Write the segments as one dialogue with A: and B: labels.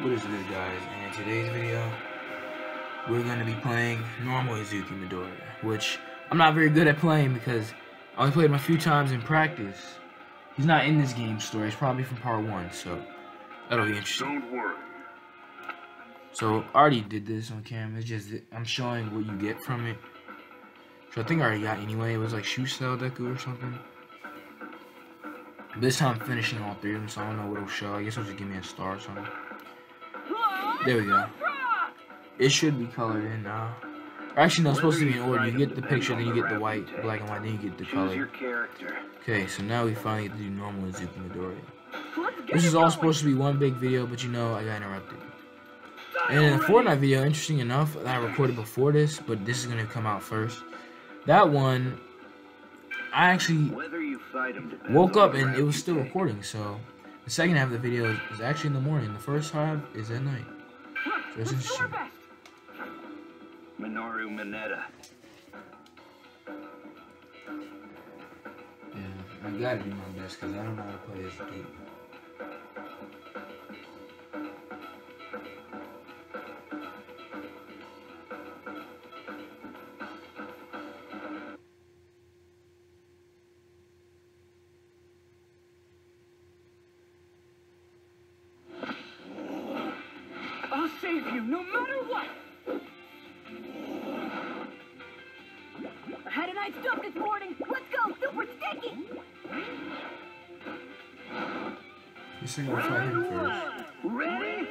A: What is good guys, and in today's video, we're going to be playing normal Izuku Midoriya, which I'm not very good at playing because I only played him a few times in practice. He's not in this game story, he's probably from part 1, so that'll be interesting.
B: Don't worry.
A: So, I already did this on camera, it's just I'm showing what you get from it. So I think I already got anyway, it was like Shoe Cell Deku or something. This time I'm finishing all three of them, so I don't know what it'll show. I guess it'll just give me a star or something. There we go. It should be colored in now. Or actually, no, it's supposed to be in order. You get the picture, then you get the white, black and white, then you get the color. Okay, so now we finally get to do normal Izuku Midoriya. This is all supposed to be one big video, but you know, I got interrupted. And in the Fortnite video, interesting enough, that I recorded before this, but this is going to come out first. That one, I actually
B: Whether you fight him depends
A: woke up and it was still recording, so the second half of the video is actually in the morning. The first half is at night. So it's interesting.
B: Minoru Mineta.
A: Yeah, I gotta do my best because I don't know how to play this dude.
C: This
A: thing will fight him first.
C: Ready?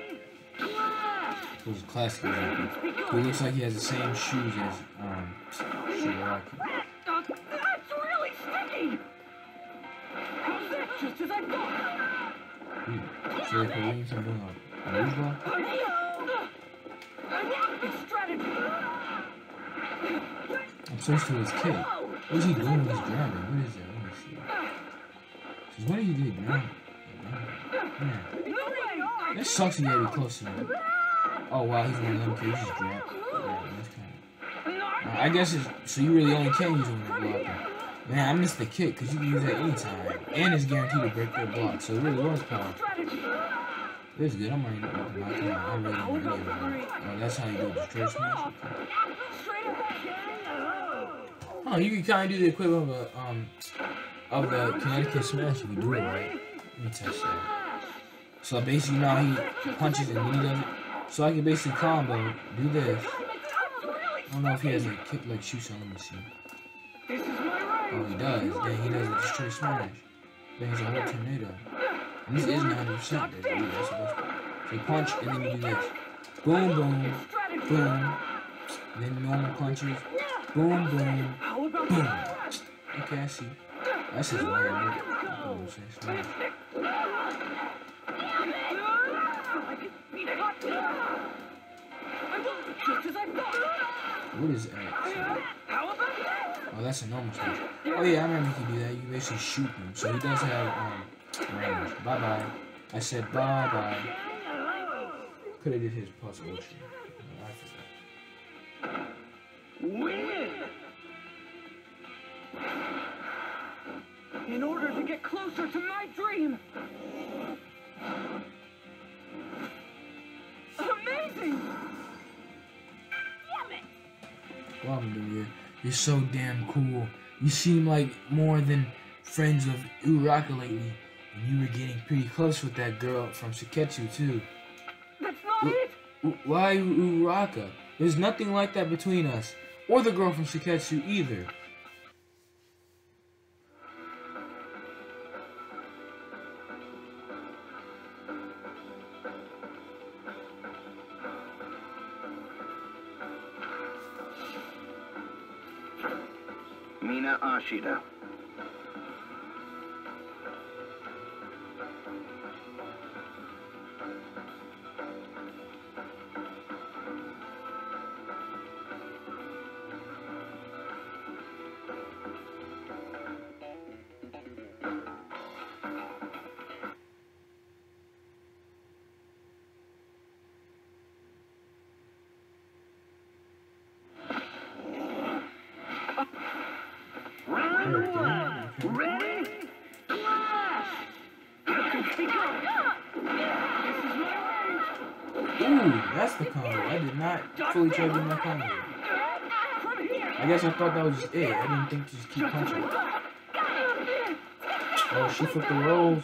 A: It was a classic Izuku. Who looks like he has the same shoes as um.
C: Uh, that's really sticky. How's that? Just as I thought.
A: Ooh, so they put Williamson doing a, rouge ball?
C: I like this strategy.
A: I'm supposed to his kick. What is he doing with his grabbing? What is that? Let me see. What did he do? Grab? Yeah.
C: No.
A: That sucks he gotta be close to him. Oh wow, he's one of them just grab. Yeah, kind of. Uh, I guess it's, so. You really only can use you're blocking. Man, I missed the kick because you can use that anytime, and it's guaranteed to break their block. So it really was powerful. It good. I'm already looking back at it. I really don't video. it. Oh, that's how you do the.
C: Straight ahead.
A: Oh, you can kind of do the equivalent of a, um of the Connecticut smash if you do it right. Let me test that. So basically now he punches and then he does it. So I can basically combo, do this. I don't know if he has a kick like shoot, so let me see. Oh, he does. Then he does a straight smash. Then he's a whole tornado. And this isn't 100%, but yeah, that's supposed to. So you punch and then you do this. Boom, boom, boom. Then normal punches. Boom, boom, boom. Okay, I see. That's.
C: Just as
A: What is X?
C: That?
A: Oh, that's a normal smash. Oh yeah, I remember you can do that. You basically shoot him. So he does have um range. Bye bye. I said bye bye. Could have did his plus ultra. I forgot.
C: Win! In order to get closer to my dream. Amazing!
A: Wow, dude, you're so damn cool. You seem like more than friends of Uraraka lately. And you were getting pretty close with that girl from Shiketsu too.
C: That's not it!
A: U- Why Uraraka? There's nothing like that between us. Or the girl from Shiketsu either.
B: Mina
A: was it. I didn't think to just keep punching. Oh, she flipped the rolls.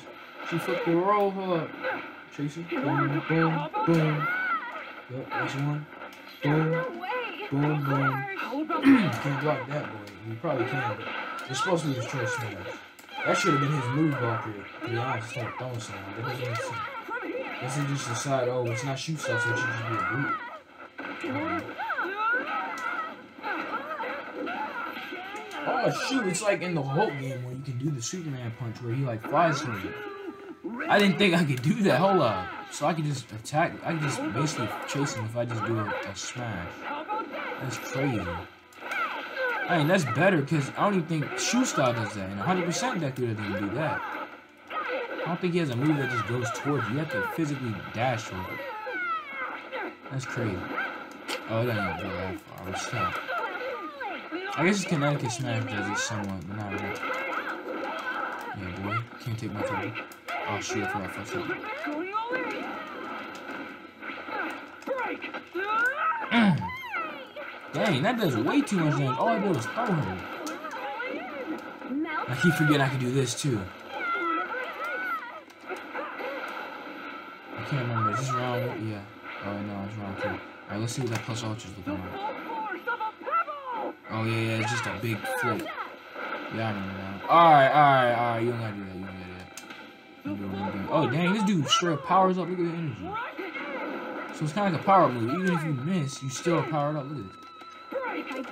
A: She flipped the roll. Hold up. Tracy. Boom, boom, boom. Yep, that's one. Boom, boom, boom. Can't block that boy. You probably can, but it's supposed to choice smash. That should have been his move blocker. To be honest, start throwing something. That doesn't make sense. This is just decide, oh, it's not shoot stuff, so it should just be a brute. Oh shoot, it's like in the Hulk game where you can do the Superman punch where he like flies from you. I didn't think I could do that. Hold up. So I could just attack. I could just basically chase him if I just do a, a smash.
C: That?
A: That's crazy. I mean, that's better because I don't even think Shoe Star does that. And 100% Deku doesn't do that. I don't think he has a move that just goes towards you. You have to physically dash for it. That's crazy. Oh, it doesn't go that far. But still. I guess it's Connecticut Smash does it somewhat, but not really. Yeah, boy. Can't take my turn. Oh, shoot. I forgot first time. Dang, that does way too much damage. All I did was throw.
D: Melt.
A: I keep forgetting I can do this too. I can't remember. Is this round? Yeah. Oh, no, it's round two. Alright, let's see what that plus ultra's looking like. Oh, yeah, yeah, it's just a big flip. Yeah, I remember that. Alright, alright, alright. You don't gotta do that. You don't gotta do that. Oh, dang, this dude straight up powers up. Look at the energy. So it's kind of like a power move. Even if you miss, you still powered up. Look at this.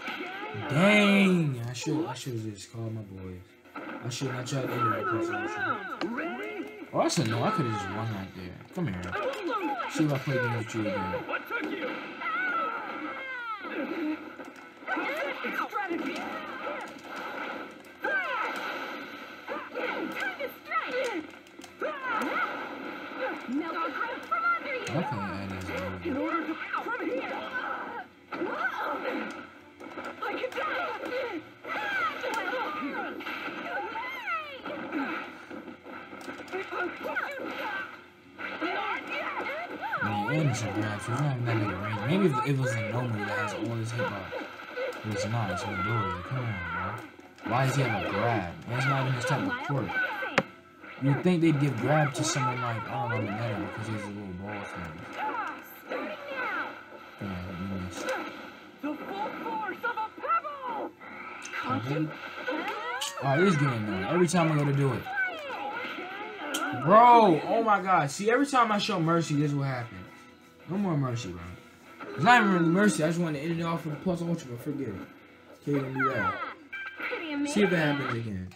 A: Dang! I should I should have just called my boys. I should not tried to enter that ultra. Oh, that's a no. I could have just run right there. Come here. See if I play games with you again. Midoriya. Come on, bro. Why is he have a grab? That's not even his type of quirk. You'd think they'd give grab to someone like, I don't know, because he has a little ball thing. Yeah, you missed.
C: The full force of a pebble.
A: Pebble? Alright, this is getting annoying. Every time I go to do it. Bro, oh my god. See, every time I show mercy, this is what happens. No more mercy, bro. It's not even really mercy. I just want to end it off with a plus ultra, but forget it. Can't even do that. See if it happens again.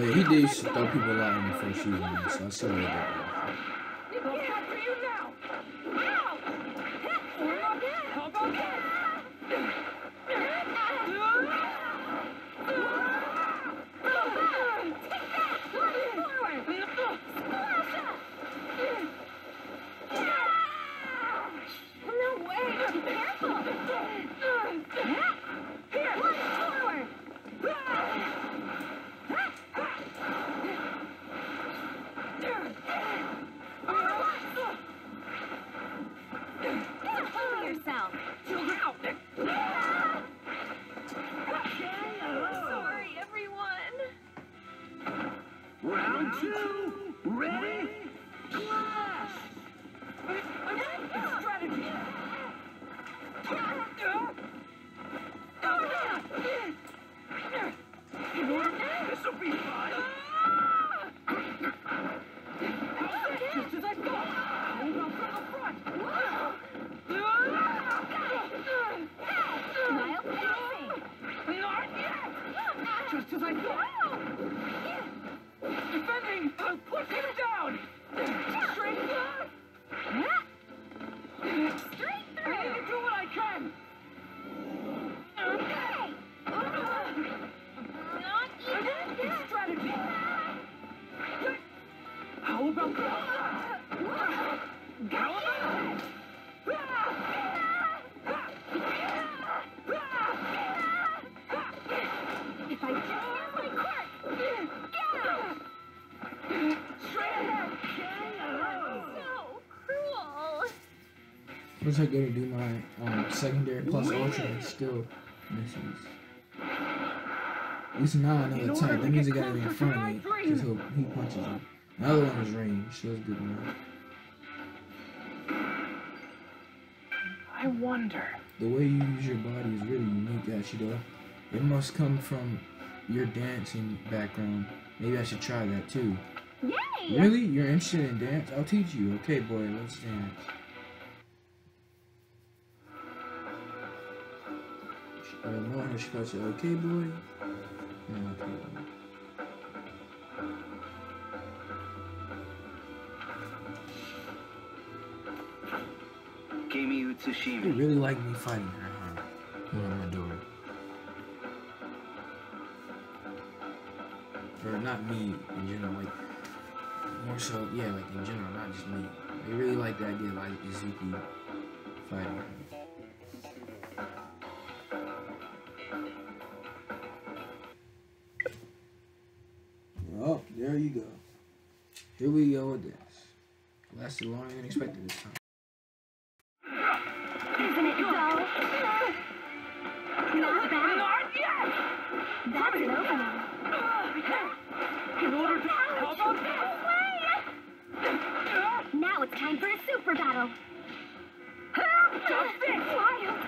A: He did throw people out in the first season, so I he did.
C: Looks I
A: gonna do my um, secondary plus ultra Still missions. At least now I know the type. That means it gotta be in front of me. Because he punches me. The other one is range, so it's good enough.
C: I wonder.
A: The way you use your body is really unique, Ashido. It must come from your dancing background. Maybe I should try that too.
D: Yay!
A: Really? You're interested in dance? I'll teach you. Okay, boy, let's dance. Uh, no, she goes, okay, boy. Yeah, okay, boy.
B: Kimi
A: You really like me fighting her, huh? What am I doing? Or not me in general, like more so, yeah, like in general, not just me. They really like the idea of like Izuki fighting her. Oh, there you go. Here we go with this. Lasted longer than expected this time.
D: Time for a super battle.
C: Just this!
D: Wild.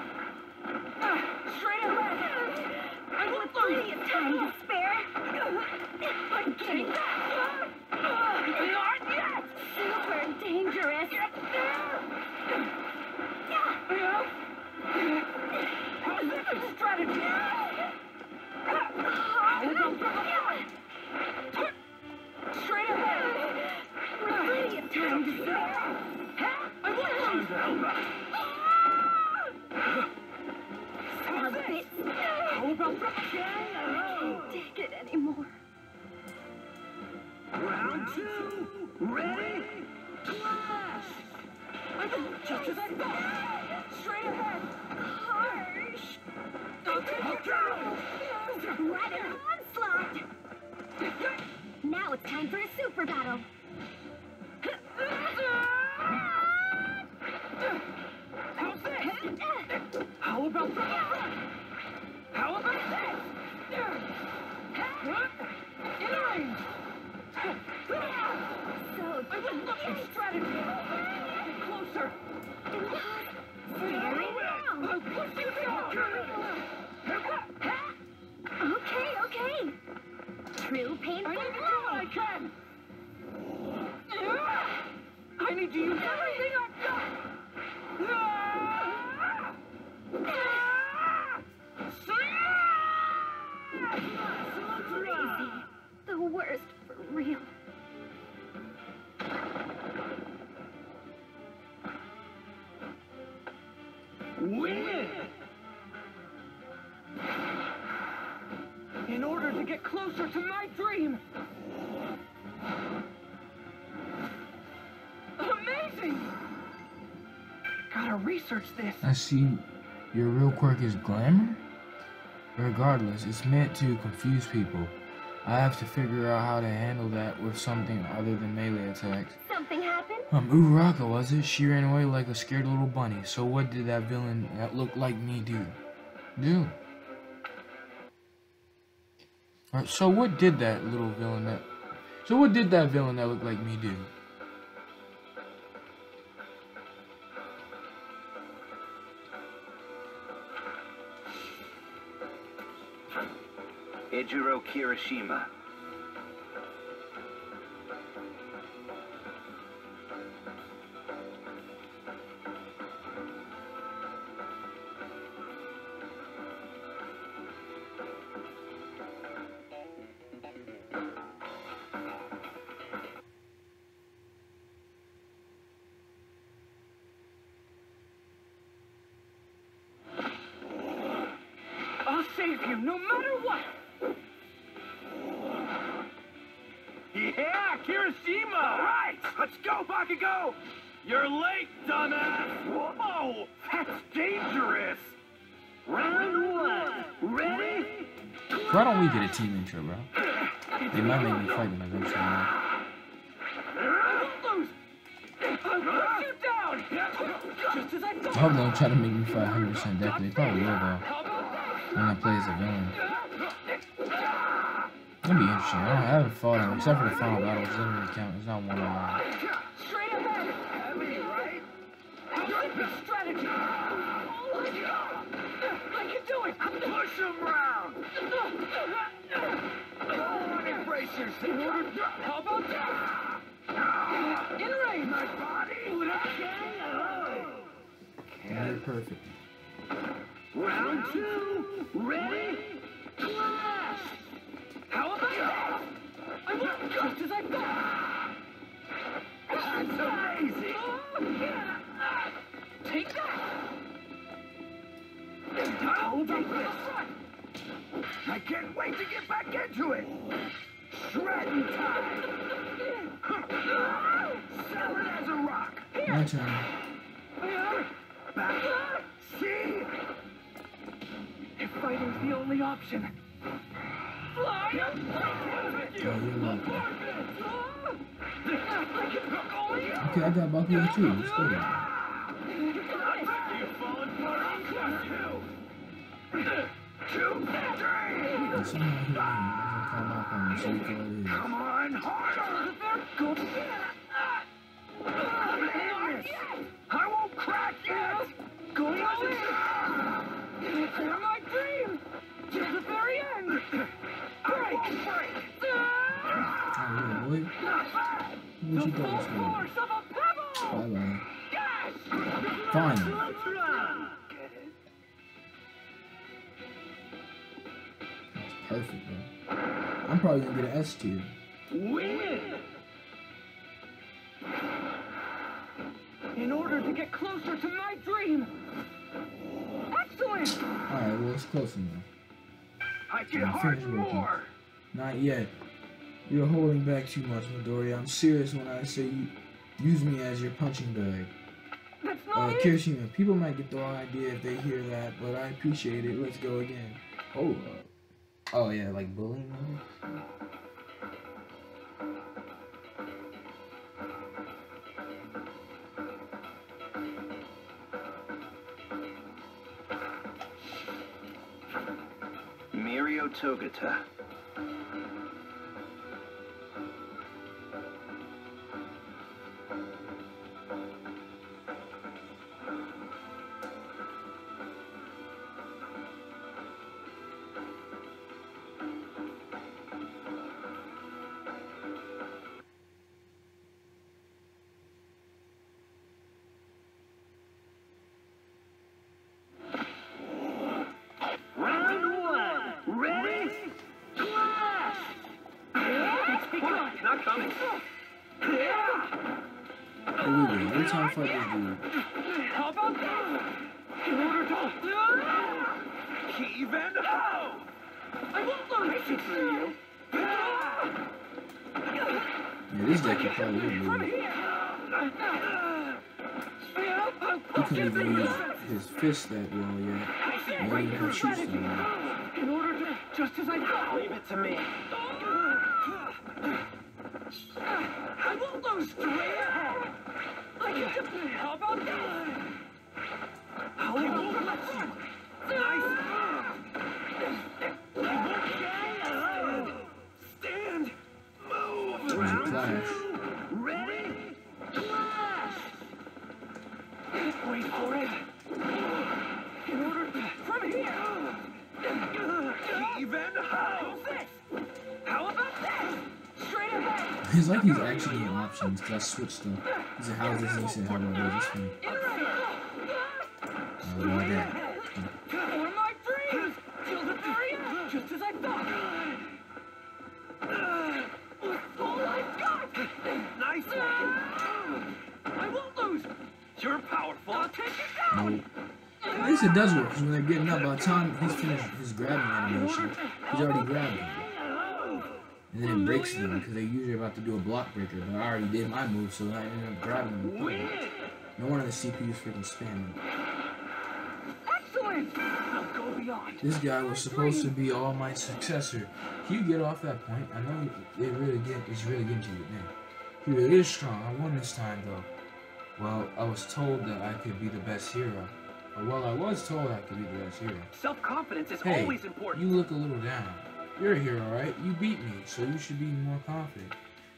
C: Straight ahead!
D: And with plenty of time to spare.
C: I'm getting! Not
B: Round two. Ready?
C: Flash! I'm just as I thought! Straight ahead!
D: Harsh.
C: Okay,
D: Rather onslaught. Now it's time for a super battle.
C: How's this? How about the How about this? In range!
D: So
C: I would love your strategy! Get closer!
D: very
C: I'll push you down!
D: Okay, okay. True
C: I
D: painful
C: need to do I can! Ah! I need to use everything I've got! Ah! Ah!
D: crazy. The worst for real.
B: Win.
C: In order to get closer to my dream! Amazing! Gotta research this.
A: I see your real quirk is glamour? Regardless, it's meant to confuse people. I have to figure out how to handle that with something other than melee attacks.
D: Something happened?
A: Um, Uraraka, was it? She ran away like a scared little bunny. So what did that villain that looked like me do? Do? Alright, so what did that little villain that... So what did that villain that looked like me do?
B: Eijiro Kirishima. Go, You're late, dumbass! Whoa! That's dangerous! Round one! Ready?
A: Why don't we get a team intro, bro? They might make me fight eventually.
C: I as I!
A: Hope they don't try to make me fight 100% Deku. They probably will, though. When I play as a villain. It'll be interesting. I haven't fought him, except for the final battle, which doesn't really count. It's not one on one.
C: How about that? In range!
B: My body.
A: Near perfect.
B: Round two. Ready? Clash.
C: How about that? I went just as I thought!
A: Turn.
B: Back. See?
C: If fighting's the only option. Fly!
A: Okay, I got Bakugo too. Let's go.
B: Falling for Two.
A: Bye bye. Fine. That's perfect, bro. I'm probably gonna get an S tier.
B: Win.
C: In order to get closer to my dream! Excellent!
A: Alright, well, it's close enough.
B: I can
A: working.
B: more.
A: Not yet. You're holding back too much, Midoriya. I'm serious when I say you use me as your punching bag.
C: That's
A: Uh,
C: not it!
A: Kirishima, people might get the wrong idea if they hear that, but I appreciate it. Let's go again. Oh, up. Oh, yeah, like bullying maybe?
B: Mirio Togata.
C: It's begun!
B: Not coming.
A: Here we go. Every time fight dude.
C: How about that? In order to...
B: Heave and!
C: I won't lose!
B: I see through you.
A: Yeah, this deck could probably dude.
C: here!
A: He couldn't even use his fist that well yet. He can shoot.
C: Just as I!
B: Leave it to me.
C: I won't lose straight. How about that?
A: Getting options because I switched them. He said, how is this? And he said, how about this? It's funny.
C: In range!
A: Like that.
C: For my dreams! Till the very end! Just as I thought! With all I've got!
B: Nice one.
C: I won't lose!
B: You're powerful.
C: I'll take you down!
A: At least it does work because when they're getting up, by the time he's finished his grabbing animation, he's already grabbed them. And then it breaks them because they're usually about to do a block breaker, but I already did my move, so I ended up grabbing them.
B: Win.
A: No wonder the CPU's freaking spamming.
C: Excellent! Go beyond.
A: This guy was supposed to be All Might successor. Can you get off that point? I know it really get it's really getting to you now. He really is strong. I won this time though. Well, I was told that I could be the best hero. Well, I was told I could be the best hero.
C: Self-confidence is
A: Hey,
C: always important.
A: you look a little down. You're a hero, right? You beat me, so you should be more confident.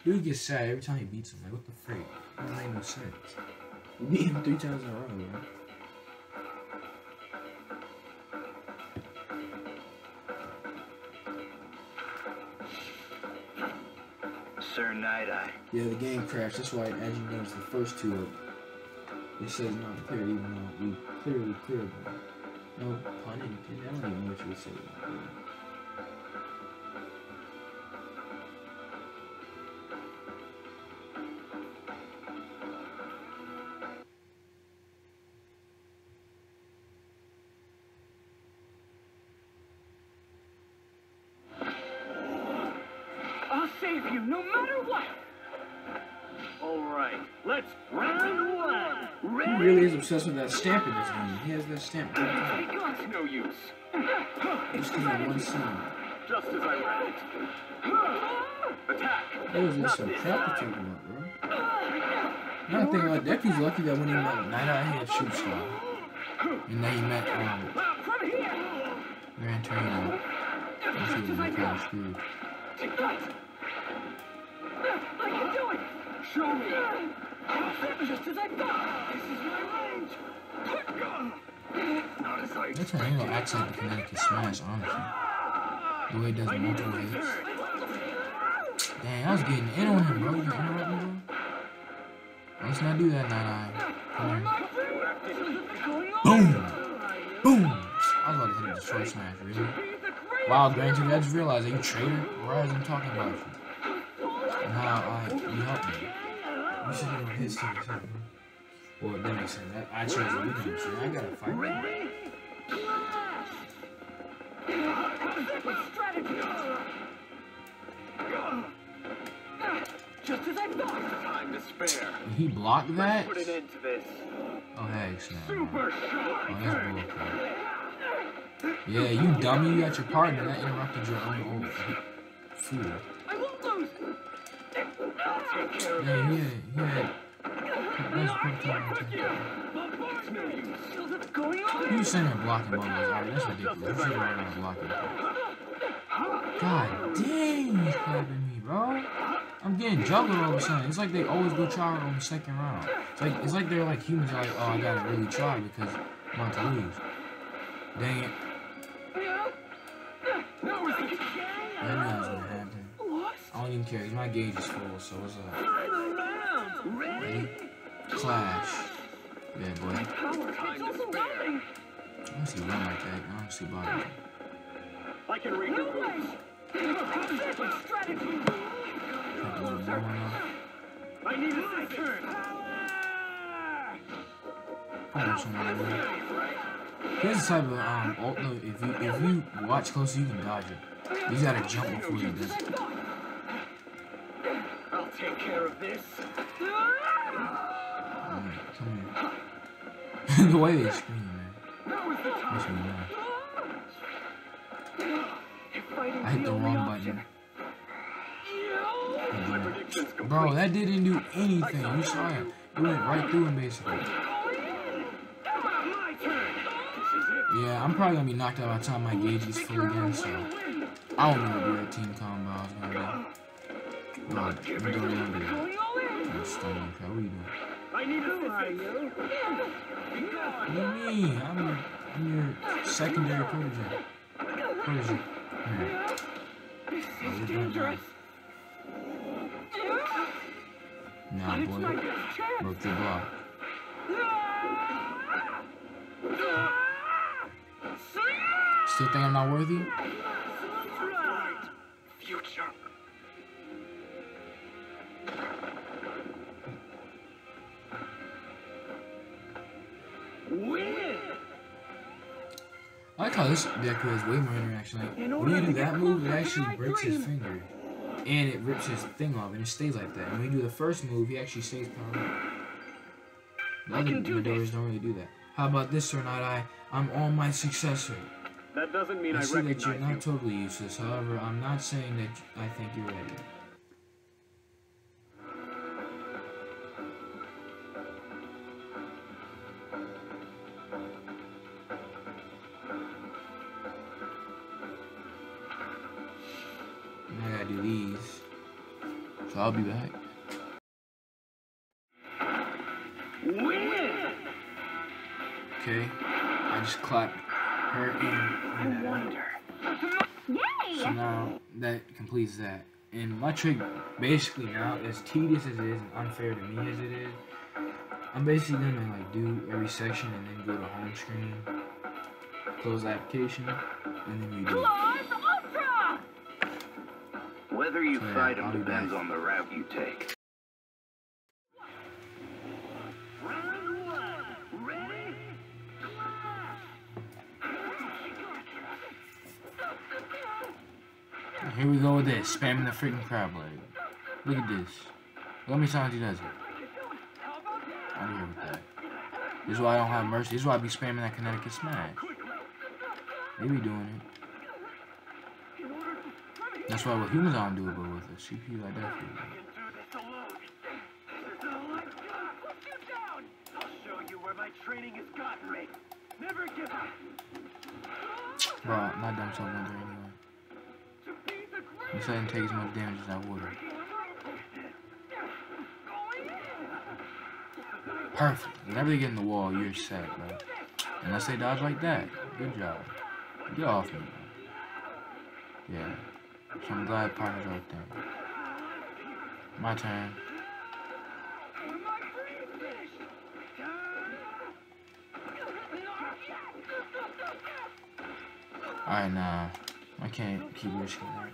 A: Dude gets sad every time he beats him. Like, what the freak? That doesn't make no sense. You beat him three times in a row, man.
B: Sir Night-Eye.
A: Yeah, the game crashed. That's why it actually names the first two up. It says not clear, even though we clearly cleared them. No pun intended. I don't even know what you would say. Is obsessed with that stamp in this game. He has that stamp all the time.
C: Be gone. No use.
A: Just because of one scene.
C: Just as I read it. Attack.
A: That was
C: Not
A: some
C: this
A: crap to
C: time.
A: talk about, bro. Now I think like that dude's lucky that when he met Night Eye, he had shoot star. And then he met um,
C: From here.
A: Gran Torino. That's he was kind of screwed.
C: I can do it. Show me. Just as I thought. This is my range.
A: Gran Torino acts like the Connecticut Smash, honestly. The way he does the multiple hits. Dang, I was getting in on him, bro. You interrupt me, bro? Let's not do that, Eye. Come here. Boom! Boom! I was about to hit a destroy smash, really? Wow, Gran Torino, I just realized that you traitor. Why I'm talking about you? How I, you helped me. You should have or something. Well, that makes sense. I, I chose the weakness, so I gotta fight.
C: Ready? Just as I thought. Time to spare.
A: He blocked that?
C: Put an end to this.
A: Oh, hey, snap.
C: Super shot.
A: Oh, that's bullcrap. Yeah, you dummy, you got your partner that interrupted your own ult. Fool.
C: I won't lose. I'll take care of
A: Yeah, yeah, yeah.
C: It's.
A: You sitting there blocking bubbles. Alright, that's ridiculous. You have already blocked it. God dang, he's clapping me, bro. I'm getting juggled all of a sudden. It's like they always go try on the second round. It's like it's like they're like humans like, oh, I gotta really try because I'm about to lose. Dang it.
C: It's
A: I that happen.
C: What?
A: I don't even care. My gauge is full, so?
C: Final round.
A: Ready? Clash. Yeah, boy.
C: Power time to spare.
A: I don't see run like that. I don't see body.
C: I can read your moves. Strategy.
A: Got the little bow on.
C: I need a turn.
A: Put up some other. Here's the type of um ult no, if you if you watch closely you can dodge it. You just gotta jump before you do it.
C: I'll take care of this.
A: The way they scream, man. Makes me. I hit the wrong button. Bro, that didn't do anything. You saw it. It went right through him basically. Yeah, I'm probably gonna be knocked out by the time my gauge is full again, so I don't know what do that team combo I was gonna do. Bro, I'm doing that. I'm stunning. What are you doing?
C: I need assistance. Be gone.
A: What do you mean? I'm your, I'm your secondary protege. Protege. Here.
C: This is
A: we're doing
C: dangerous.
A: Nah,
C: It's my
A: boy.
C: best chance.
A: Broke your block. Ah! Ah! Still think I'm not worthy?
C: Win.
A: I like how this deck has way more interaction. Like, when you do that move, it actually breaks his finger. And it rips his thing off, and it stays like that. And when you do the first move, he actually stays powered up. The other
C: can do
A: Midori's don't really do that. How about this, Sir Night Eye? I'm All Might successor.
C: That doesn't mean
A: I
C: I,
A: see that you're not
C: you.
A: totally useless. However, I'm not saying that I think you're ready. I'll be back. Okay. I just clapped her in.
B: Wonder.
A: So now that completes that. And my trick basically now, as tedious as it is and unfair to me as it is, I'm basically gonna like do every section and then go to home screen, close the application, and then redo it.
B: Whether you
A: Yeah,
B: fight them depends on the route you take. Round one. Ready?
A: Here we go with this, spamming the freaking crab leg. Look at this. Let me times he does it. I'm here with that. This is why I don't have mercy. This is why I be spamming that Connecticut smash. They be doing it. That's why with humans I don't do it, but with a CPU
B: where my training has gotten me. Never give up.
A: Bro, my dumb self went there anyway. I didn't take as much damage as I would. Perfect. Whenever they get in the wall, you're set, bro. Unless they dodge like that. Good job. Get off me, bro. Yeah. I'm glad partners right there. My turn. Alright, nah. I can't keep risking that.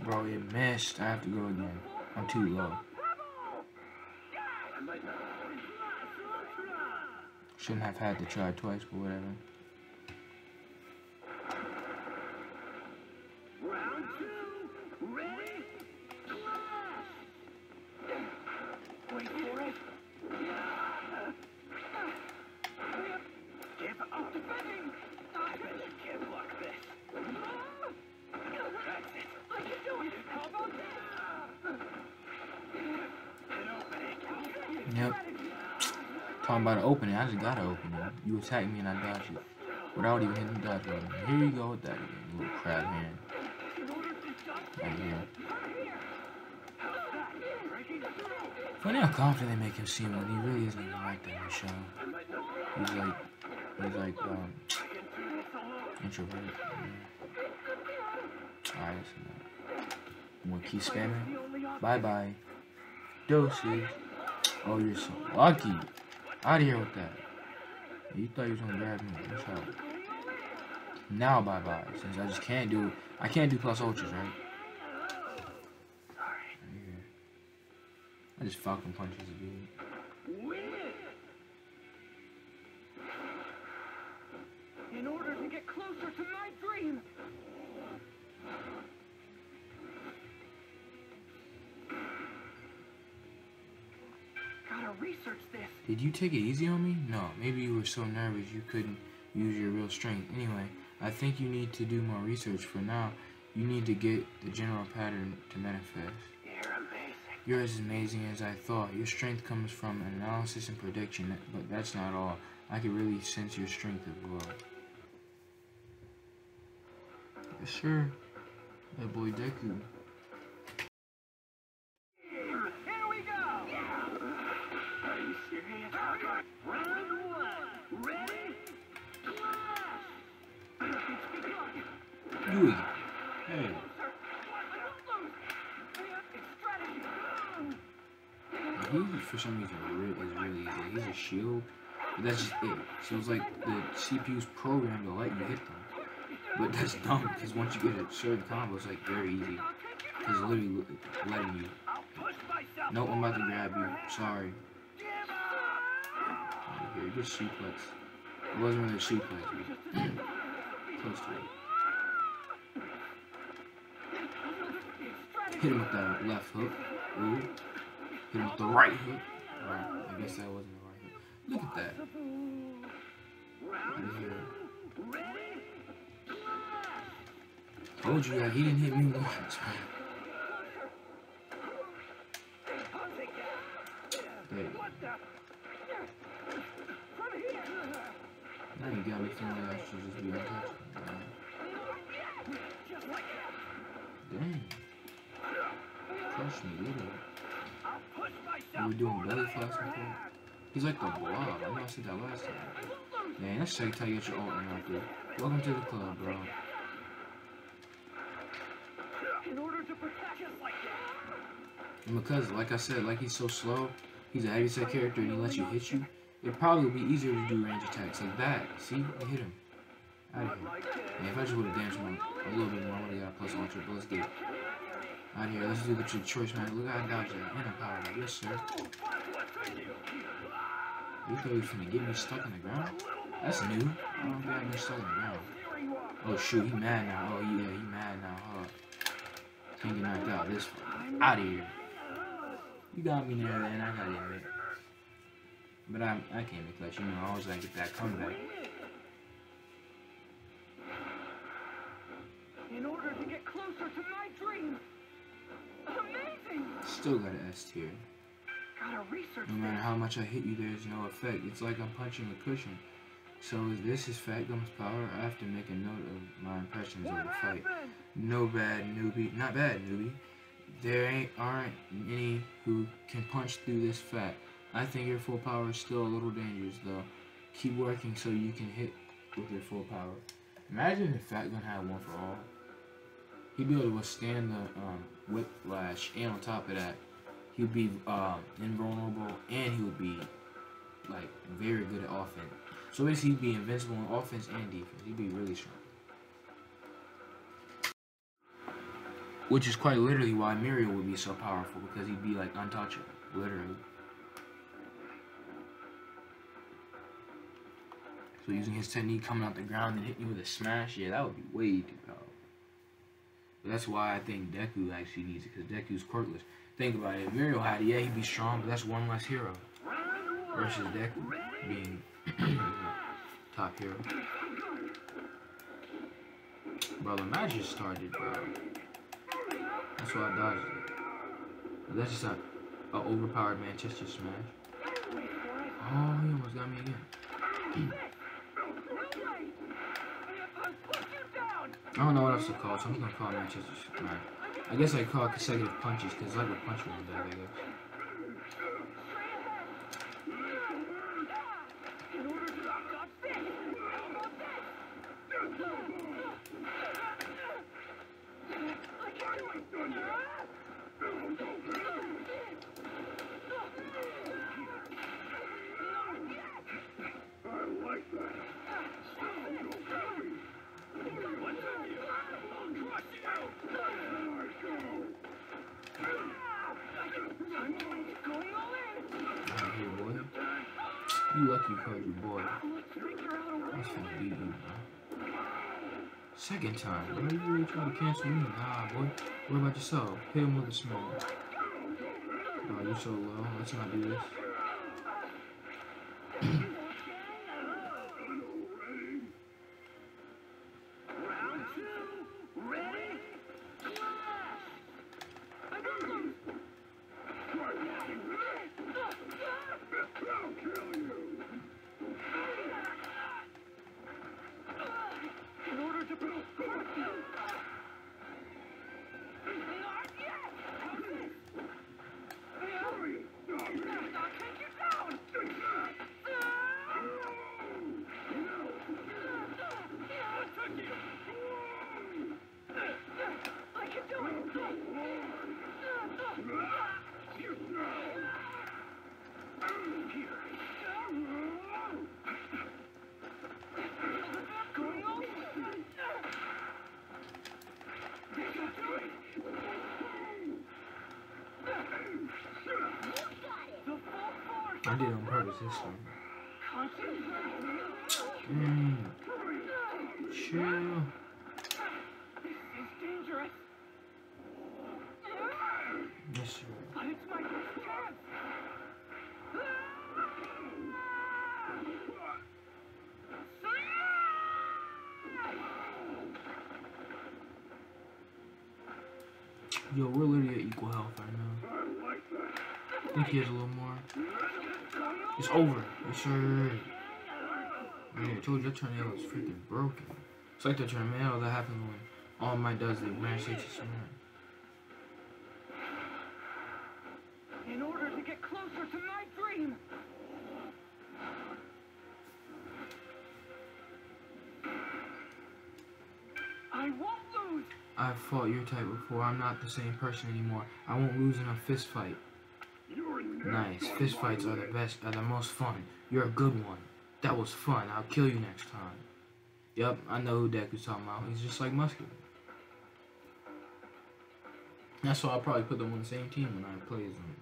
A: Bro, it missed. I have to go again. I'm too low. Shouldn't have had to try twice, but whatever.
B: You
A: attack me and I dodge it. Without even hitting the dodge button. Here you go with that again, you little crab hand. Right here. Funny how confident they make him seem when he really isn't even like that in the show. He's like, he's like, um, introverted. Yeah. Alright, I'm gonna keep spamming. Bye bye. Doses. Oh, you're so lucky. Out of here with that. You thought you was gonna grab me. What's up? Now bye bye. Since I just can't do I can't do plus ultras, right? I just falcon punches a dude.
C: In order to get closer to my dream, research this.
A: Did you take it easy on me? No, maybe you were so nervous you couldn't use your real strength. Anyway, I think you need to do more research. For now, you need to get the general pattern to manifest.
B: You're amazing.
A: You're as amazing as I thought. Your strength comes from analysis and prediction, but that's not all. I can really sense your strength as well. Yes, sir. That boy Deku. For some reason, re- is really easy. He's a shield, but that's just it. So it's like the CPU's programmed to let you hit them. But that's dumb, because once you get a certain combo, it's like very easy. Because literally letting you. Nope, I'm about to grab you. Sorry. Here, get suplex. It wasn't really a suplex, but close to it. Hit him with that left hook. Ooh. Hit him with the right hook. Right. I guess that wasn't the right hook. Look at that. Here. Told you that he didn't hit me once,
B: forward
A: belly
B: than I
A: flops
B: ever
A: before?
B: have.
A: He's like the blob. I know I said that last time. Man, that's sick how you get your ult in right there. Welcome to the club, bro.
C: In order to protect us like that.
A: And because, like I said, like he's so slow, he's a heavy set character and he lets you hit you, it probably would be easier to do range attacks like that. See? You hit him. Out of here. Man, if I just would have damaged him a little bit more, I would have got plus ultra, but let's get it. Out of here. Let's do the choice, man. Look how I dodged that. And a power. Yes, sir. You thought he was finna get me stuck in the ground? That's new. I don't got me stuck in the ground. Oh shoot, he mad now. Oh yeah, he mad now. Huh? Can't get knocked out this far. Out of here. You got me there, man. I gotta admit. But I, I can't be clutch. You know, I always gotta get that comeback.
C: In order to get closer to my dreams. Amazing!
A: Still got an S tier. No matter how much I hit you, there's no effect. It's like I'm punching a cushion. So this is Fat Gum's power. I have to make a note of my impressions of
C: What
A: the fight.
C: happened?
A: No bad newbie. Not bad newbie. There ain't aren't any who can punch through this fat. I think your full power is still a little dangerous though. Keep working so you can hit with your full power. Imagine if Fat Gum had one for all. He'd be able to withstand the um, whiplash, and on top of that, he'd be um, invulnerable, and he would be like very good at offense. So basically, he'd be invincible in offense and defense. He'd be really strong. Which is quite literally why Mirio would be so powerful because he'd be like untouchable, literally. So using his technique coming out the ground and hitting you with a smash, yeah, that would be way too powerful. But that's why I think Deku actually needs it because Deku's quirkless. Think about it. Mirio had yeah, he'd be strong, but that's one less hero versus Deku being top hero. Bro, the match just started, bro. That's why I dodged it. That's just a, a overpowered Manchester smash. Oh, he almost got me again. I don't know what else to call, so I'm just gonna call Manchester smash. I guess I call it consecutive punches, because like what punch one does, I guess.
C: In order to stop this! How about this? I can't do it!
B: I like that. So happy. What's in you? I'll crush you.
C: I'm going all in!
A: Out here, boy. You lucky you called you boy.
C: Let's figure out a way.
A: I was finna beat you, bro. Second time, bro. You really trying to cancel me? Nah, boy. What about yourself? Hit him with a small. Oh, you're so low. Let's not do this.
C: I
A: did on purpose this time. Mm. Chill.
C: This is dangerous!
A: Yes! Yo, we're literally at equal health right now. I think he has a little more. It's over. Yes, sir. Man, I told you that tornado is freaking broken. It's like the tornado that happened when All Might does the United States of America.
C: In order to get closer to my dream. I won't lose.
A: I've fought your type before. I'm not the same person anymore. I won't lose in a fist fight.
B: Gonna
A: Fist fights are the best, are the most fun. You're a good one. That was fun. I'll kill you next time. Yep, I know who Deku's talking about. He's just like Muscular. That's why I'll probably put them on the same team when I play as them.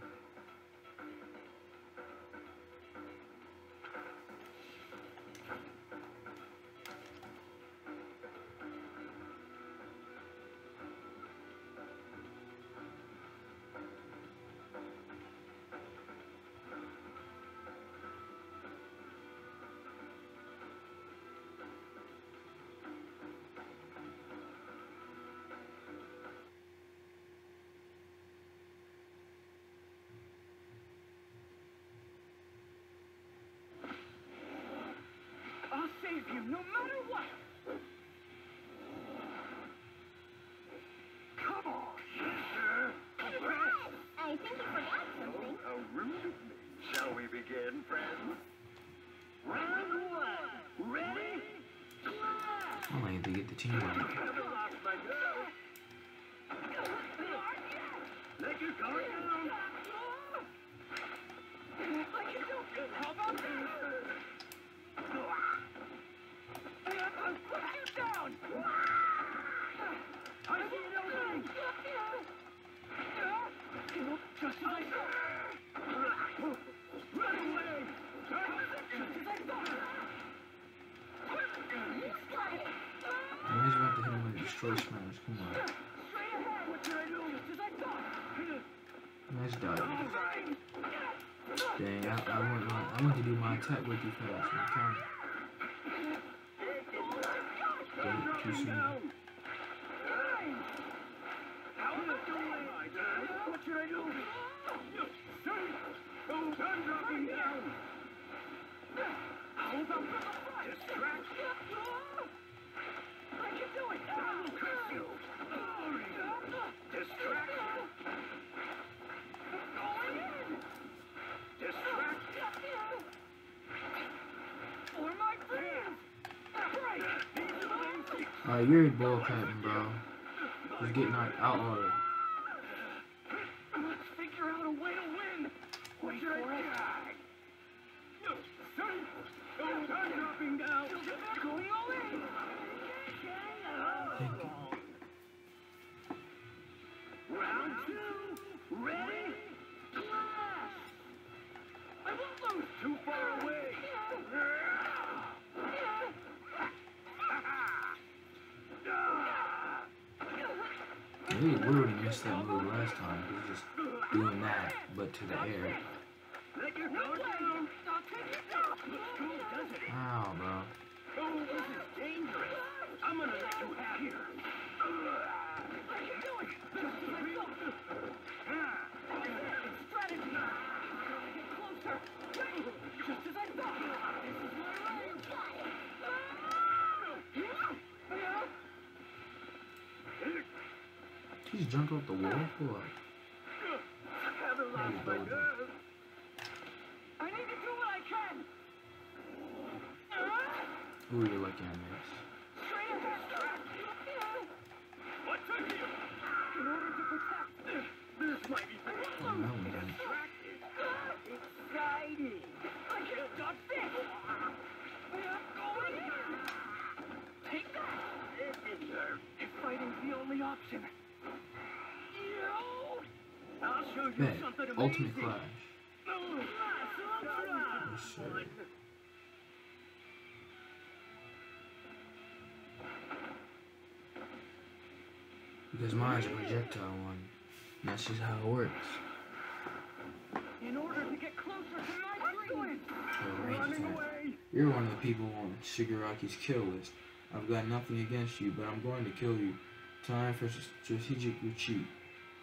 C: I'll save you no matter what.
B: Come on, sister.
D: I think you forgot something.
B: How rude of me. Shall we begin, friends? Round one. Ready?
A: I might to get the team right.
B: Never lost my nerve. Let your guard down.
C: I can do it. How about this? I'll put you down. I see no way. Just as I thought.
B: Run away.
C: Just as I thought.
A: Imagine you have to hit him with a Detroit Smash. Come on.
C: Straight ahead. What should I do? Just as I thought.
A: Nice dodge.
B: All right.
A: Dang, I, I want my, I want to do my attack with you fast. Counter. Wait, too soon.
B: What should I do? Dropping down.
C: The front?
B: Distract. The
A: you're a ball captain, bro. Just get knocked out already.
C: Let's figure out a way to win.
B: Wait for it. Sun. Sun dropping down.
C: Going all in.
A: Thank you.
B: Round two.
A: Really weird missed that move last time. He's just doing that, but to the air. Wow, bro.
B: Oh, this is dangerous. I'm gonna let you have it.
C: I can do it. Just
A: jumped off the wall? What?
B: Haven't lost my nerve.
C: I need to do what I can.
A: Ooh, you're lucky I missed.
B: What took you?
C: In order to protect.
B: This might be
A: Oh, no, we didn't.
B: distracted.
C: Exciting. I can stop this. Going in. Take that.
B: It didn't hurt.
C: If fighting's the only option.
B: I'll show you
A: Bet.
B: something amazing.
A: Ultimate Clash.
B: Oh.
A: Because mine's a projectile one. And that's just how it works.
C: In order to get closer to my dream.
A: Oh, so range
B: running away.
A: You're one of the people on Shigaraki's kill list. I've got nothing against you, but I'm going to kill you. Time for strategic retreat.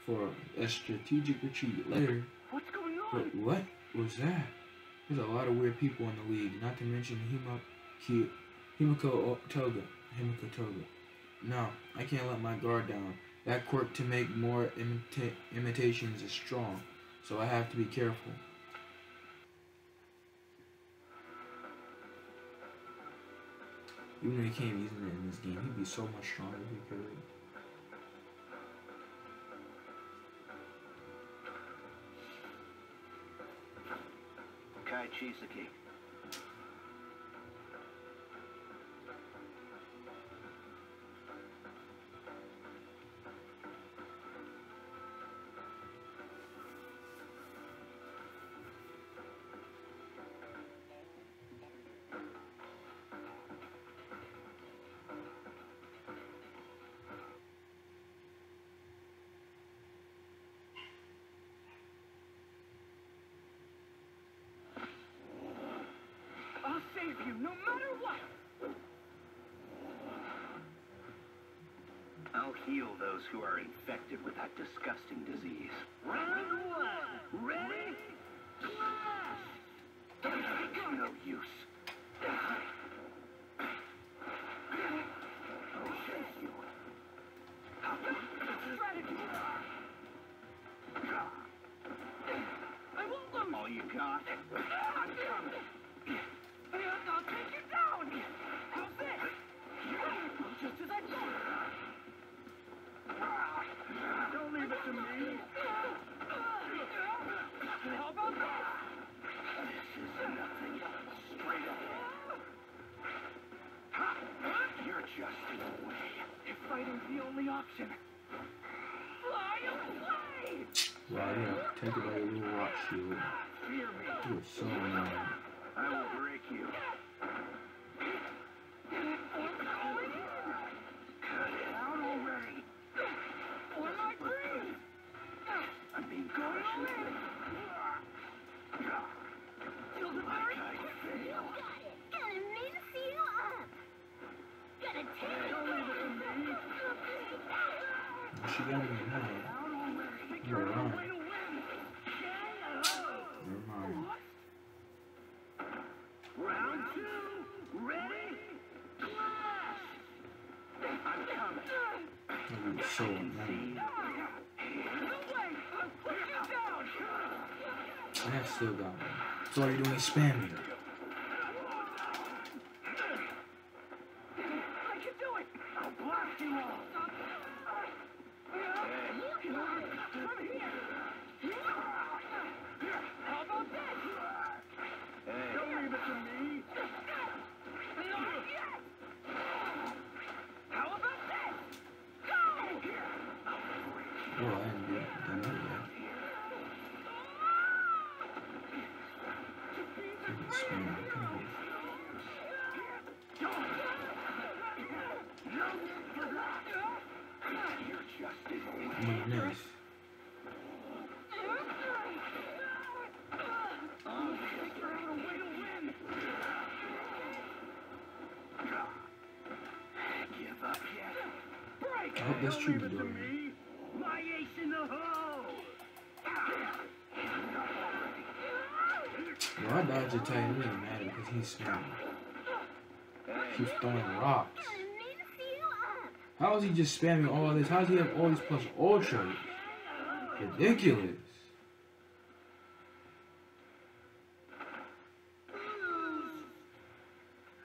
A: For a strategic retreat later.
C: What's going on?
A: But what was that? There's a lot of weird people in the league, not to mention Hima, Ki, Himiko O- Toga. Himiko Toga. No, I can't let my guard down. That quirk to make more imita- imitations is strong, so I have to be careful. Even though he can't use it in this game, he'd be so much stronger if he could.
B: Kai Chisaki.
C: Save you no matter what.
B: I'll heal those who are infected with that disgusting disease. Round one. Ready? It's no use. I'll chase you.
C: Strategy. I won't lose.
B: All you got?
C: I'm coming. I'll take you down. How's this? Just as I thought.
B: Don't leave it to me.
C: How about that?
B: This is nothing. Straight up. You're just in the way.
C: If fighting's the only option. Fly away!
A: Wow, I got protected by a little rock shield.
B: Fear me.
A: You were so annoying.
B: I will break you. Cut it out already.
C: Or my breathe!
B: I'm being cautious.
C: Till the
B: My
C: very
B: guy failed.
D: Gonna mince you up. Gonna take
B: Don't leave it to me.
A: Mad. You're. Never mind.
B: Round two. Ready? Blast! I'm coming.
A: Was so
C: down!
A: And that still got me. So you're doing spamming. Because he's throwing rocks. How is he just spamming all this? How does he have all these plus ultra? Ridiculous.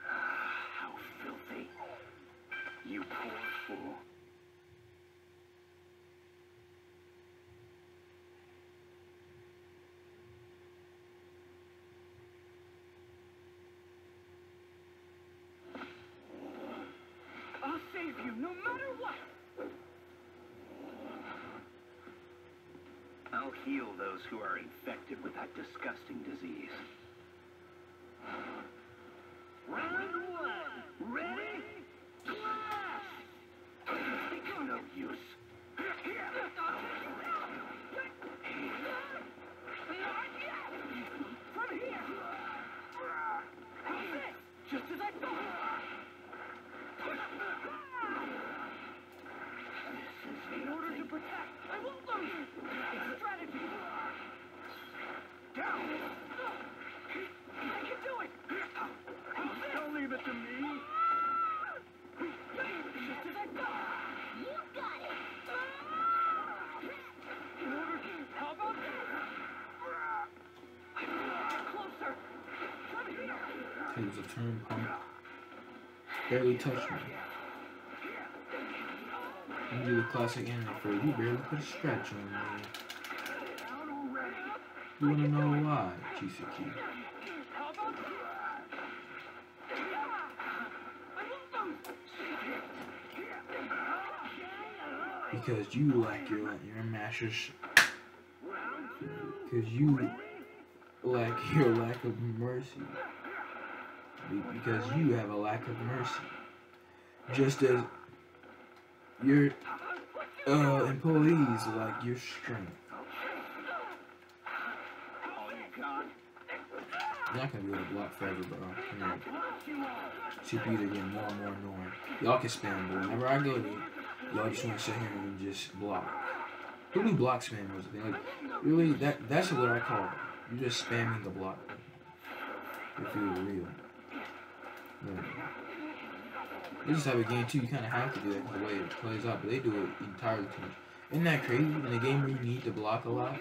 B: How filthy. You poor fool.
C: I'll save you no matter what!
B: I'll heal those who are infected with that disgusting disease. Round one. Ready? Blast! No use.
C: From here! How's this? Just as I thought! In order to protect, I won't lose! It's strategy!
B: Down!
A: He was a turn punk. Barely touched me. You do the classic anime for you barely put a scratch on me. You wanna know why, Chisaki? Because you lack your your master's. Because you lack your lack of mercy. Be- Because you have a lack of mercy. Just as your uh, employees lack your strength. You're not gonna be able to block forever, bro. You're CPUs are getting more and more annoying. Y'all can spam, but whenever I go to, y'all just want to sit here and just block. Who do block spam was the thing? Like, really, that that's what I call it. You're just spamming the block. If was real. Yeah. This type of game too, you kind of have to do it the way it plays out, but they do it entirely too much. Isn't that crazy? In a game where you need to block a lot,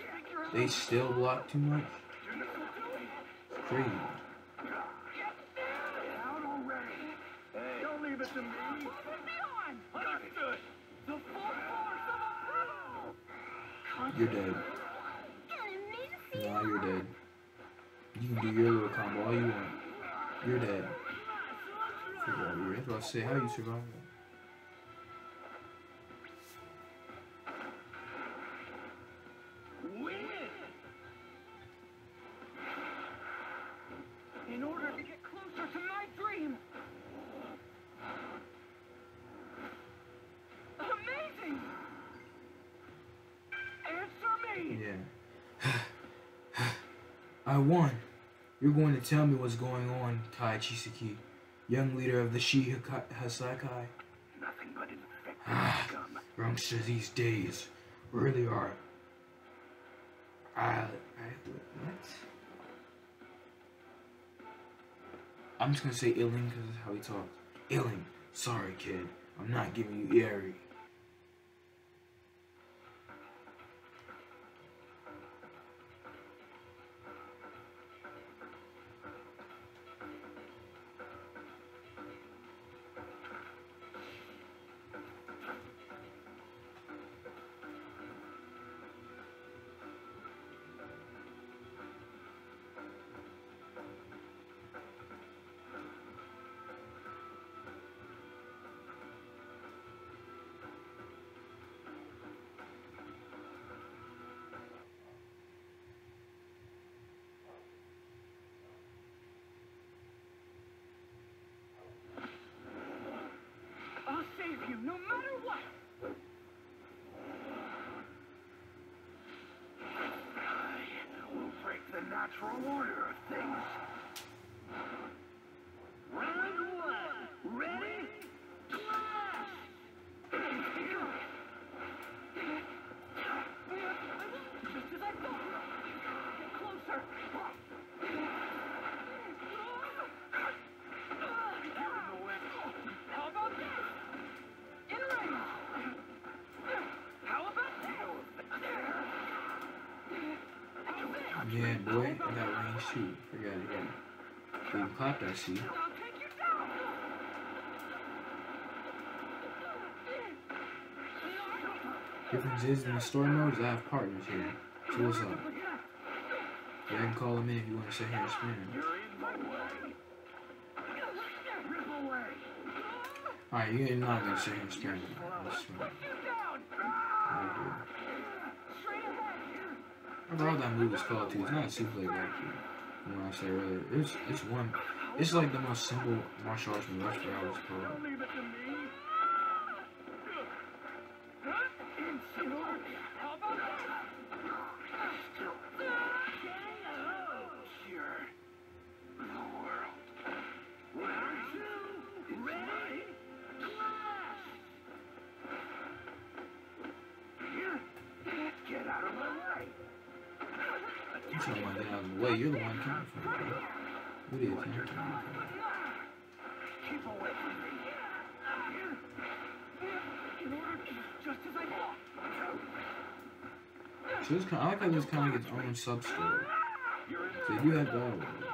A: they still block too much. It's crazy. You're dead. Nah, you're dead. You can do your little combo all you want. You're dead. Out your- That's I say. How you survive that?
C: Win In order to get closer to my dream. Amazing! Answer me!
A: Yeah. I won. You're going to tell me what's going on, Kai Chisaki, young leader of the Shie Hassaikai.
B: Nothing but infected
A: Ah.
B: scum.
A: Youngsters these days really are. I, I, what? I'm just gonna say Illing because that's how he talks. Illing, sorry kid, I'm not giving you Eri.
C: Save you no matter what!
B: I will break the natural order
A: Yeah, boy, I got range too. Forgot it. Yeah. They clapped, I see. Difference is in the story modes, I have partners here. So what's up? Yeah, I can call them in if you want to sit here and spin.
B: Way.
A: Alright, you're not gonna sit here and spin. Let's spin.
C: You down!
A: Right here.
C: Straight ahead!
A: Remember all that move is called too. It's not a souffle back here. From what I said earlier. It's it's one it's like the most simple martial arts move. That's what I was called. You talking about get out of the way. You're the one coming from bro. What is it?
B: Keep away from me.
C: In order to, just as I thought.
A: So this kind, I like how this kind of gets own sub story.
B: You're
A: So you have dialogue.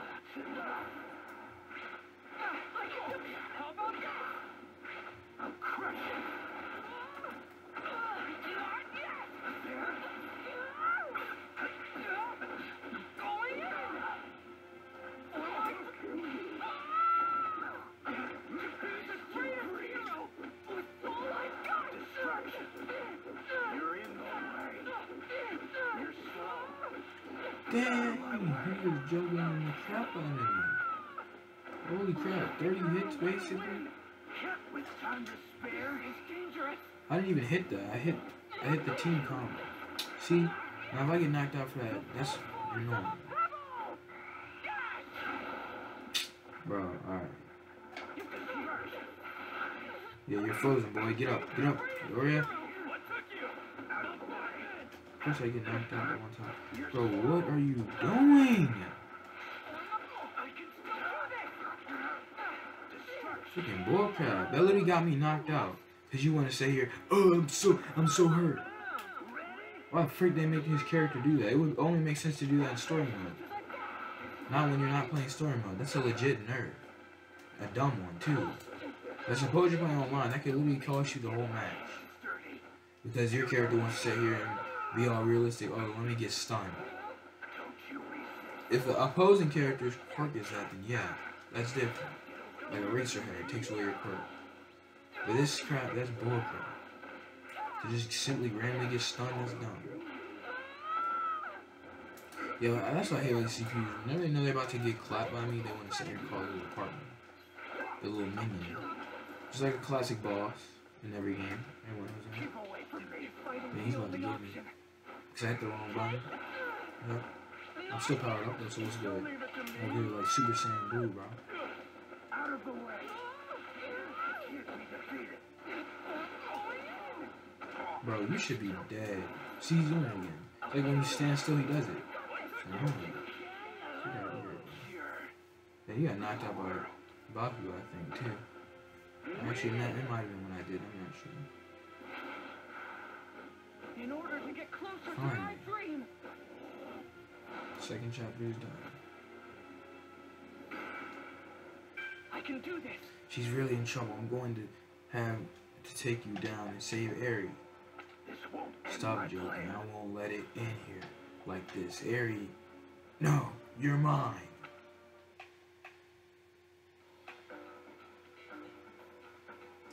A: Crap, 30 hits basically? I didn't even hit that. I hit I hit the team combo. See? Now if I get knocked out for that, that's annoying. Bro, alright. Yeah, you're frozen, boy. Get up. Get up.
B: What you? Out of.
A: First I get knocked out at one time. Bro, what are you doing? Freaking bullcrap. That literally got me knocked out. Cause you wanna say here, oh I'm so I'm so hurt. Why the freak they make his character do that? It would only make sense to do that in story mode. Not when you're not playing story mode. That's a legit nerd. A dumb one too. But suppose you're playing online, that could literally cost you the whole match. Because your character wants to sit here and be all realistic, oh let me get stunned. If the opposing character's quirk is that, then yeah, that's different. Like Eraser Head it takes away your quirk. But this crap, that's bullcrap. To just simply randomly get stunned, that's dumb. Yo, that's why I hate like CPUs. Whenever they know they're about to get clapped by me, they want to sit here and call a little partner. The little minion. Just like a classic boss in every game. Everyone knows that.
B: Keep away from me.
A: Man, he's about to get me. Because I hit the wrong button. Yep. I'm still powered up though, so it's good.
B: Leave it to me.
A: I'll give like Super Saiyan Blue, bro.
B: Out of the way. Can't be defeated.
A: Bro, you should be dead. See, he's doing it again. It's like when you stand still, he does it. So, no. Get out of here. Yeah, he got knocked out by Baku, I think, too. Actually, that, it might have been when I did. I'm not sure.
C: In order to get closer to
A: Fine.
C: my dream,
A: Second chapter is done.
C: I can do this.
A: She's really in trouble. I'm going to have to take you down and save Eri.
B: This won't end
A: Stop joking.
B: plan.
A: I won't let it in here like this. Eri, no, you're mine.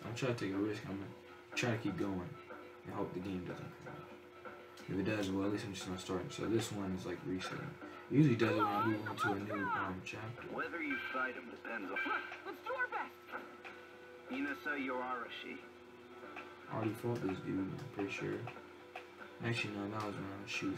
A: I'm trying to take a risk. I'm gonna try to keep going and hope the game doesn't crash. If it does, well, at least I'm just not starting. So this one is like resetting. It usually does it when I move on to a new um, chapter.
B: Whether you fight him depends on
C: Look, let's do our best.
B: Inasa Yoarashi.
A: I already fought this dude, I'm pretty sure. Actually, no, that was when I was shoot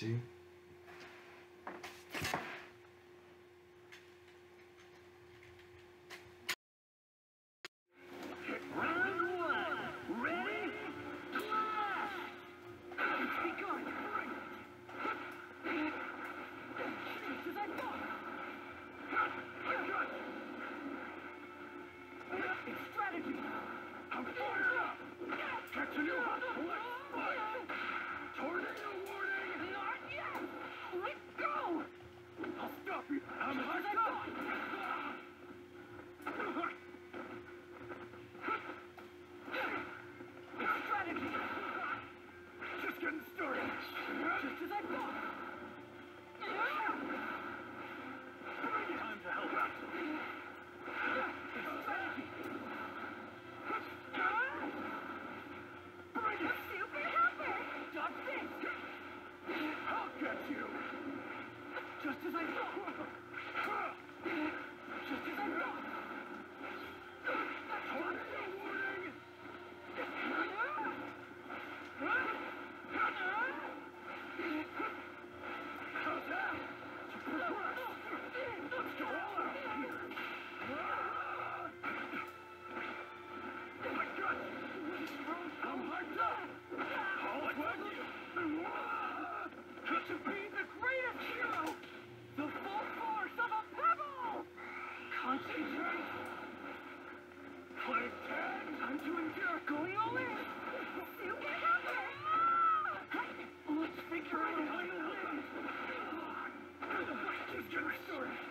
A: See?
B: Round one. Ready?
C: It's begun. Just as I thought. It's strategy.
B: I'm fired up. Catch a new hot. Let's fight. Tornado warning.
C: Not yet. Let go.
B: I'll stop you. I'm
C: Just as
B: hyped
C: I
B: up.
C: thought. It's strategy.
B: Just getting started.
C: Just as I thought.
B: Time to help out.
C: It's strategy.
B: Bring it.
C: Super helper. Dodge this.
B: I'll get you.
C: Just as I thought. Just as I thought.
B: Tornado warning. How's that? Let's go all out here. I got you. I'm hyped up. I'll win you.
C: To be the greatest show, the full force of a pebble. Concentrate.
B: Play tag.
C: Time to endure. Going all in. Super helper. Let's figure out how you win.
B: Just getting started.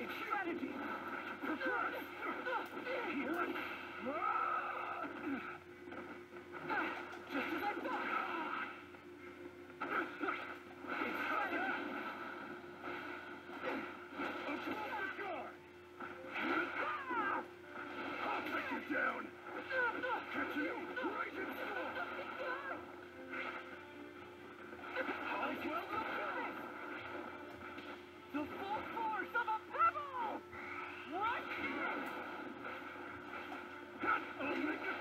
C: It's strategy. Just
B: Thank you.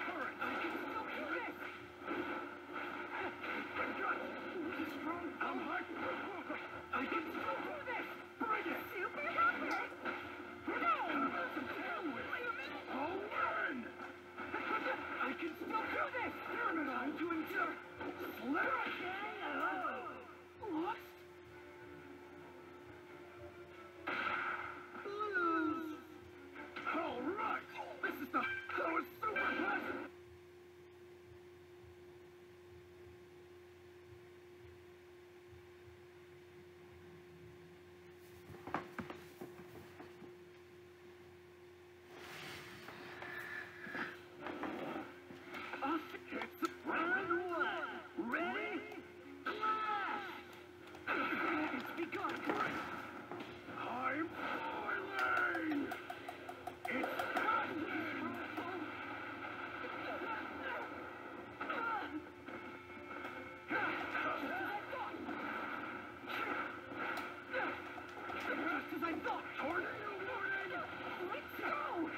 C: As I thought!
B: tornado warning.
C: Let's go!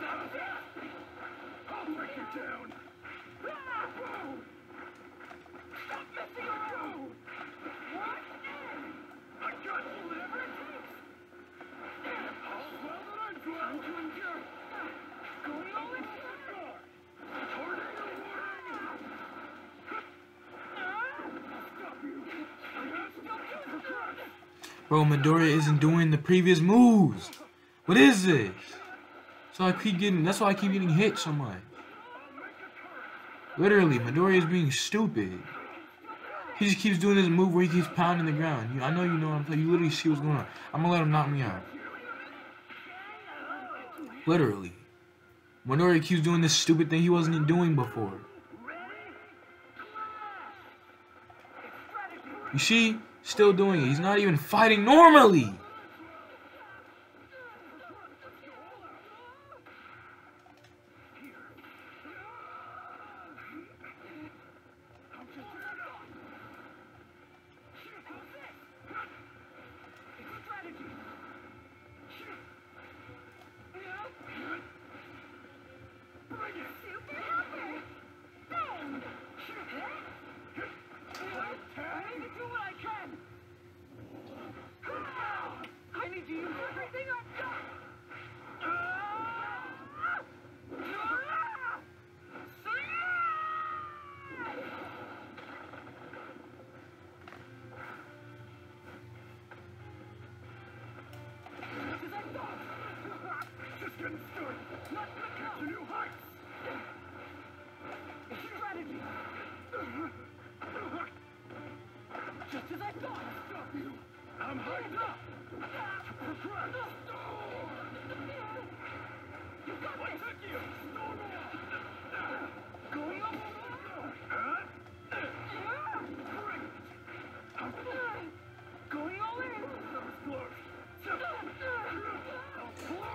C: That's it!
B: I'll take you down.
C: Ah! Stop messing around! What?
B: I got you.
C: Whatever it takes!
B: All's well that ends well.
C: Time to endure! Going all in!
B: Tornado warning. Stop you.
C: I can still do this!
A: Bro, Midoriya isn't doing the previous moves. What is this? So I keep getting. That's why I keep getting hit so much. Literally, Midoriya is being stupid. He just keeps doing this move where he keeps pounding the ground. You, I know you know what I'm saying. You literally see what's going on. I'm gonna let him knock me out. Literally. Midoriya keeps doing this stupid thing he wasn't doing before. You see? Still doing it. He's not even fighting normally.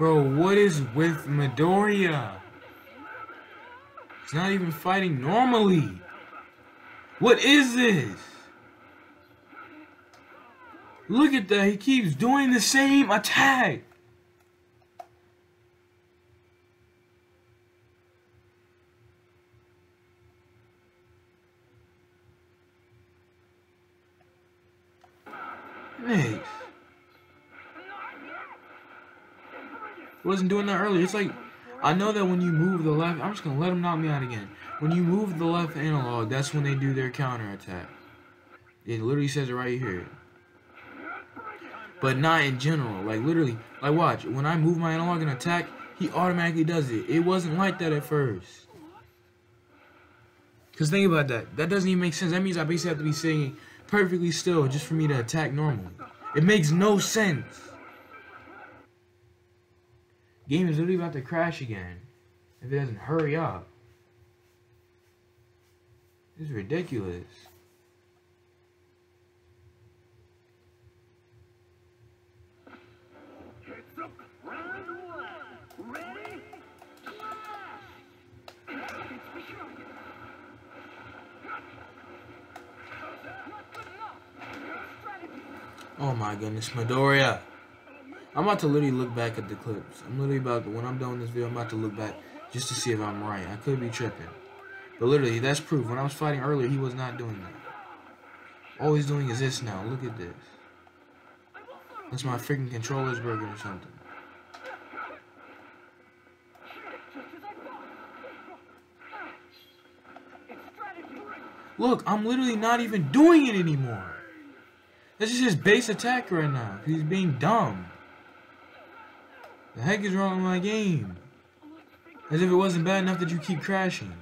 A: Bro, what is with Midoriya? He's not even fighting normally. What is this? Look at that. He keeps doing the same attack. Wasn't doing that earlier. It's like I know that when you move the left, I'm just gonna let him knock me out again. When you move the left analog, that's when they do their counter attack. It literally says it right here. But not in general. Like literally, like watch. When I move my analog and attack, he automatically does it. It wasn't like that at first. Cause think about that. That doesn't even make sense. That means I basically have to be sitting perfectly still just for me to attack normally. It makes no sense. Game is literally about to crash again. If it doesn't hurry up. This is ridiculous. Oh my goodness, Midoriya. I'm about to literally look back at the clips. I'm literally about when I'm done with this video, I'm about to look back just to see if I'm right. I could be tripping. But literally, that's proof. When I was fighting earlier, he was not doing that. All he's doing is this now. Look at this. That's my freaking controller's broken or something. Look, I'm literally not even doing it anymore. This is his base attack right now. He's being dumb. The heck is wrong with my game? As if it wasn't bad enough that you keep crashing.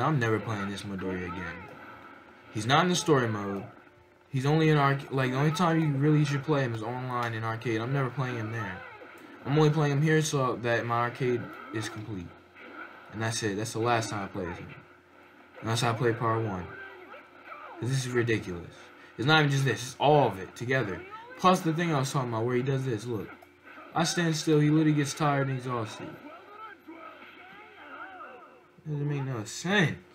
A: I'm never playing this Midoriya again. He's not in the story mode. He's only in arcade. Like, the only time you really should play him is online in arcade. I'm never playing him there. I'm only playing him here so that my arcade is complete. And that's it. That's the last time I play him. And that's how I play part one. this is ridiculous. It's not even just this. It's all of it together. Plus the thing I was talking about where he does this. Look. I stand still. He literally gets tired and exhausted. Doesn't make no sense.